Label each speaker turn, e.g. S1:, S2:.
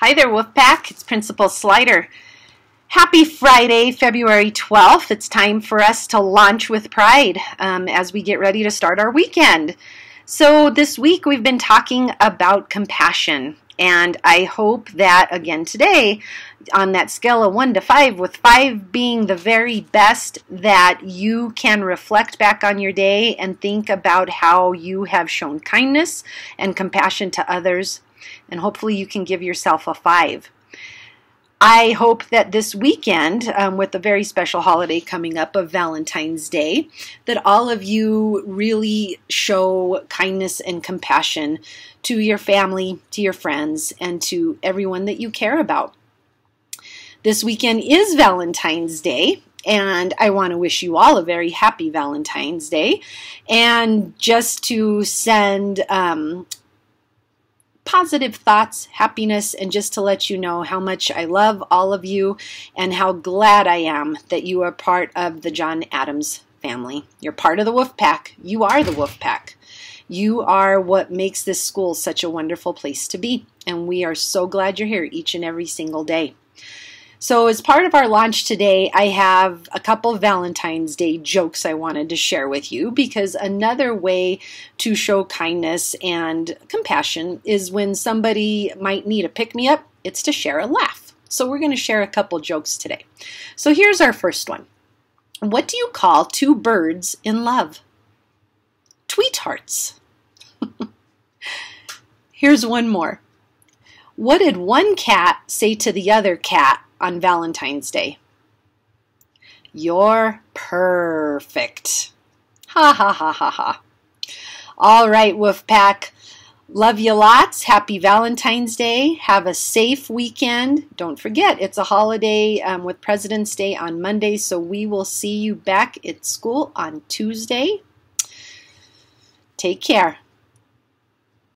S1: Hi there, Wolfpack. It's Principal Slider. Happy Friday, February 12th. It's time for us to launch with pride um, as we get ready to start our weekend. So, this week we've been talking about compassion. And I hope that again today, on that scale of 1 to 5, with 5 being the very best, that you can reflect back on your day and think about how you have shown kindness and compassion to others. And hopefully you can give yourself a 5. I hope that this weekend, um, with a very special holiday coming up of Valentine's Day, that all of you really show kindness and compassion to your family, to your friends, and to everyone that you care about. This weekend is Valentine's Day, and I want to wish you all a very happy Valentine's Day. And just to send um, positive thoughts, happiness, and just to let you know how much I love all of you and how glad I am that you are part of the John Adams family. You're part of the Wolf Pack. You are the Wolf Pack. You are what makes this school such a wonderful place to be, and we are so glad you're here each and every single day. So, as part of our launch today, I have a couple Valentine's Day jokes I wanted to share with you because another way to show kindness and compassion is when somebody might need a pick me up, it's to share a laugh. So, we're going to share a couple jokes today. So, here's our first one What do you call two birds in love? Tweethearts. here's one more. What did one cat say to the other cat on Valentine's Day. You're perfect. Ha ha ha ha ha. All right, Wolfpack. Love you lots. Happy Valentine's Day. Have a safe weekend. Don't forget, it's a holiday um, with President's Day on Monday, so we will see you back at school on Tuesday. Take care.